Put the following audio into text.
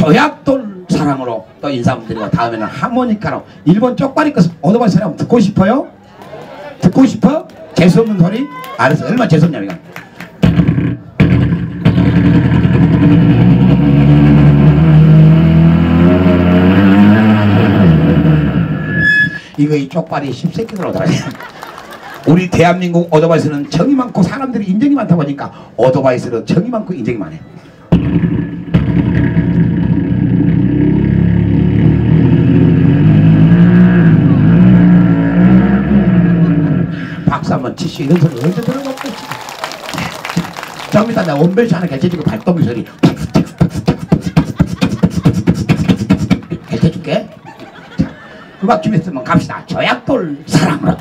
조약돌 사랑으로 또 인사드리고 다음에는 하모니카로 일본 쪽발이 것을 소리 한번 듣고 싶어요? 듣고 싶어? 재수없는 소리? 알았어 얼마나 재수없냐 이거 이거 이 쪽발이 10세끼로 들어가요 우리 대한민국 오토바이스는 정이 많고 사람들이 인정이 많다 보니까 오토바이스는 정이 많고 인정이 많아요 치시 이런 소리 언제 들어봤겠지 좀 이따 나 원벨시 하나 개체주고 발동기 소리 개체줄게. 음악 준비했으면 갑시다. 조약돌 사랑으로